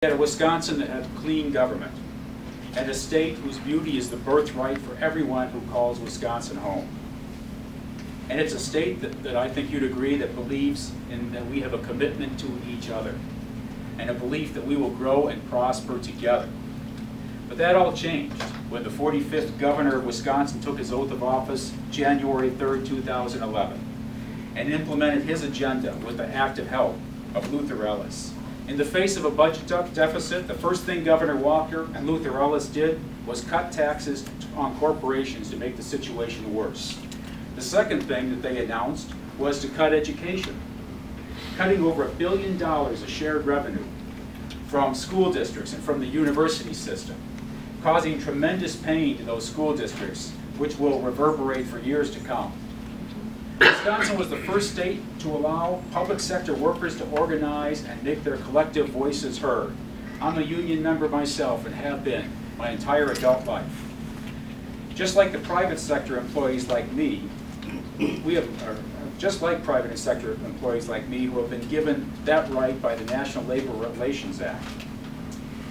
had a Wisconsin that had clean government, and a state whose beauty is the birthright for everyone who calls Wisconsin home. And it's a state that, that I think you'd agree that believes in that we have a commitment to each other, and a belief that we will grow and prosper together. But that all changed when the 45th governor of Wisconsin took his oath of office January 3rd, 2011, and implemented his agenda with the active help of Luther Olsen. In the face of a budget deficit, the first thing Governor Walker and Luther Olsen did was cut taxes on corporations to make the situation worse. The second thing that they announced was to cut education, cutting over a billion dollars of shared revenue from school districts and from the university system, causing tremendous pain to those school districts, which will reverberate for years to come. Wisconsin was the first state to allow public sector workers to organize and make their collective voices heard. I'm a union member myself and have been my entire adult life. Just like the private sector employees like me, we have, uh, just like private sector employees like me who have been given that right by the National Labor Relations Act.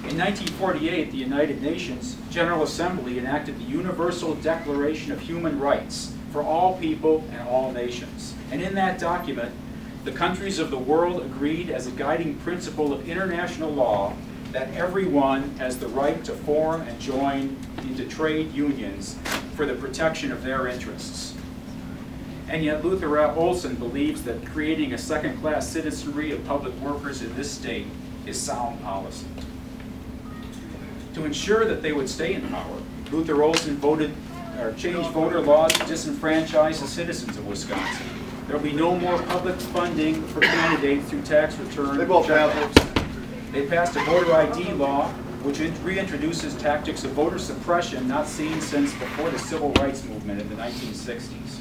In 1948, the United Nations General Assembly enacted the Universal Declaration of Human Rights, for all people and all nations. And in that document, the countries of the world agreed as a guiding principle of international law that everyone has the right to form and join into trade unions for the protection of their interests. And yet Luther Olsen believes that creating a second-class citizenry of public workers in this state is sound policy. To ensure that they would stay in power, Luther Olsen voted or change voter laws to disenfranchise the citizens of Wisconsin. There will be no more public funding for candidates through tax return. They both They passed a voter ID law which reintroduces tactics of voter suppression not seen since before the civil rights movement in the 1960s.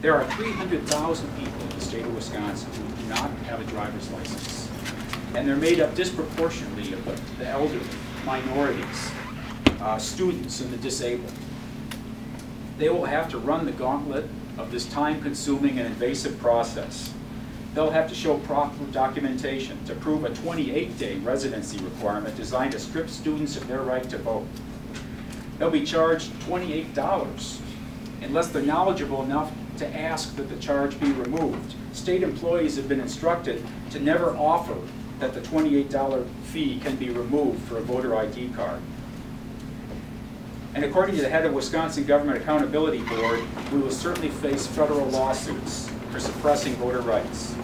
There are 300,000 people in the state of Wisconsin who do not have a driver's license. And they're made up disproportionately of the, the elderly, minorities, uh, students, and the disabled they will have to run the gauntlet of this time-consuming and invasive process. They'll have to show proper documentation to prove a 28-day residency requirement designed to strip students of their right to vote. They'll be charged $28 unless they're knowledgeable enough to ask that the charge be removed. State employees have been instructed to never offer that the $28 fee can be removed for a voter ID card. And according to the head of Wisconsin Government Accountability Board, we will certainly face federal lawsuits for suppressing voter rights.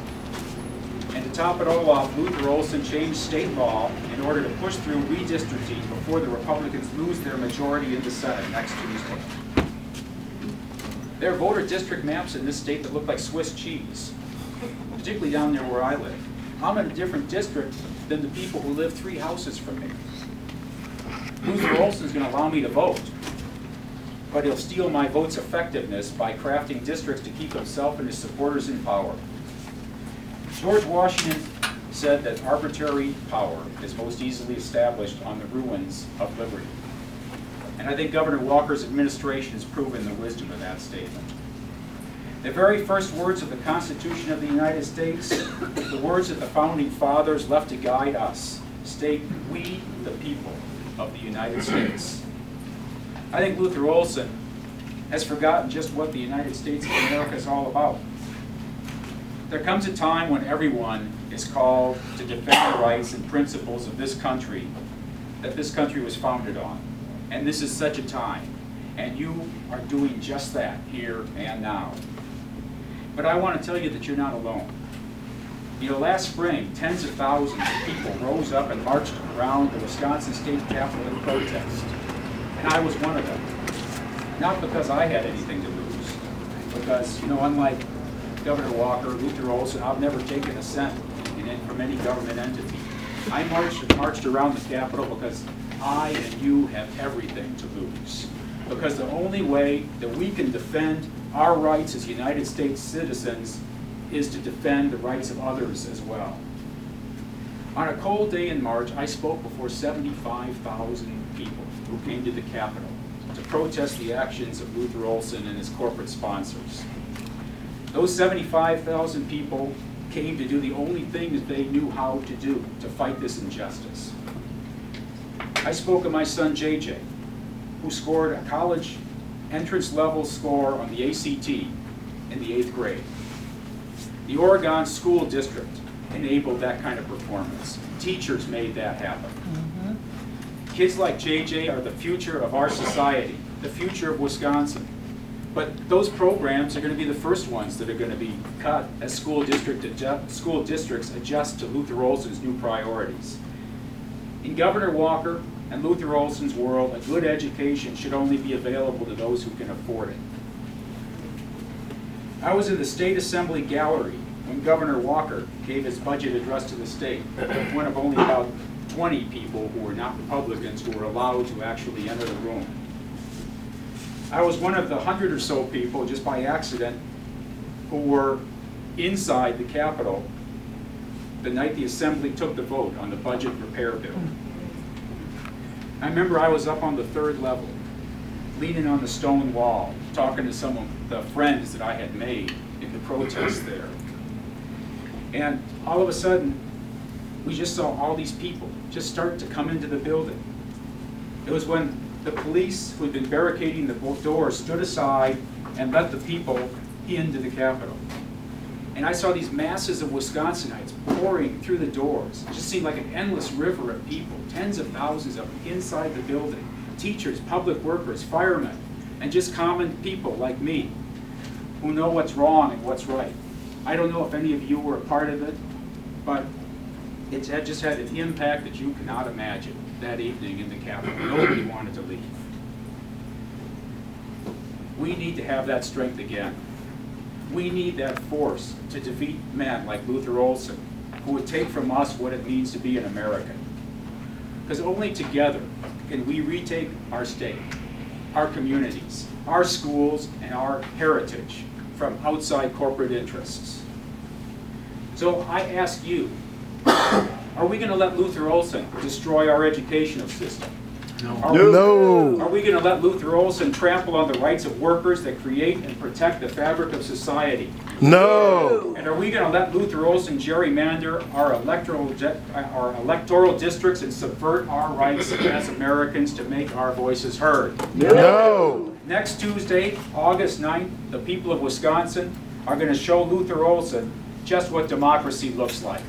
And to top it all off, Luther Olsen changed state law in order to push through redistricting before the Republicans lose their majority in the Senate next Tuesday. There are voter district maps in this state that look like Swiss cheese, particularly down there where I live. I'm in a different district than the people who live three houses from me. Luther is going to allow me to vote, but he'll steal my vote's effectiveness by crafting districts to keep himself and his supporters in power. George Washington said that arbitrary power is most easily established on the ruins of liberty. And I think Governor Walker's administration has proven the wisdom of that statement. The very first words of the Constitution of the United States, the words that the Founding Fathers left to guide us, state, we the people of the United States. I think Luther Olsen has forgotten just what the United States of America is all about. There comes a time when everyone is called to defend the rights and principles of this country that this country was founded on. And this is such a time. And you are doing just that here and now. But I want to tell you that you're not alone. You know, last spring, tens of thousands of people rose up and marched around the Wisconsin State Capitol in protest. And I was one of them. Not because I had anything to lose, because, you know, unlike Governor Walker, Luther Olsen, I've never taken a cent in, from any government entity. I marched, marched around the Capitol because I and you have everything to lose. Because the only way that we can defend our rights as United States citizens is to defend the rights of others as well. On a cold day in March, I spoke before 75,000 people who came to the Capitol to protest the actions of Luther Olsen and his corporate sponsors. Those 75,000 people came to do the only thing that they knew how to do, to fight this injustice. I spoke of my son JJ, who scored a college entrance level score on the ACT in the eighth grade. The Oregon School District enabled that kind of performance. Teachers made that happen. Mm-hmm. Kids like JJ are the future of our society, the future of Wisconsin. But those programs are going to be the first ones that are going to be cut as school district school districts adjust to Luther Olsen's new priorities. In Governor Walker and Luther Olsen's world, a good education should only be available to those who can afford it. I was in the State Assembly gallery when Governor Walker gave his budget address to the state, one of only about 20 people who were not Republicans who were allowed to actually enter the room. I was one of the hundred or so people, just by accident, who were inside the Capitol the night the Assembly took the vote on the budget repair bill. I remember I was up on the third level, leaning on the stone wall, talking to some of the friends that I had made in the protest there. And all of a sudden, we just saw all these people just start to come into the building. It was when the police who had been barricading the doors stood aside and let the people into the Capitol. And I saw these masses of Wisconsinites pouring through the doors. It just seemed like an endless river of people, tens of thousands of them inside the building. Teachers, public workers, firemen, and just common people like me who know what's wrong and what's right. I don't know if any of you were a part of it, but it's had, just had an impact that you cannot imagine that evening in the Capitol. Nobody wanted to leave. We need to have that strength again. We need that force to defeat men like Luther Olsen, who would take from us what it means to be an American. Because only together can we retake our state, our communities, our schools, and our heritage from outside corporate interests. So I ask you, are we going to let Luther Olsen destroy our educational system? Are we- No. Are we going to let Luther Olsen trample on the rights of workers that create and protect the fabric of society? No. And are we going to let Luther Olsen gerrymander our electoral, uh, our electoral districts and subvert our rights as Americans to make our voices heard? No. Next Tuesday, August 9th, the people of Wisconsin are going to show Luther Olsen just what democracy looks like.